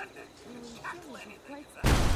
London. Jack Lennon.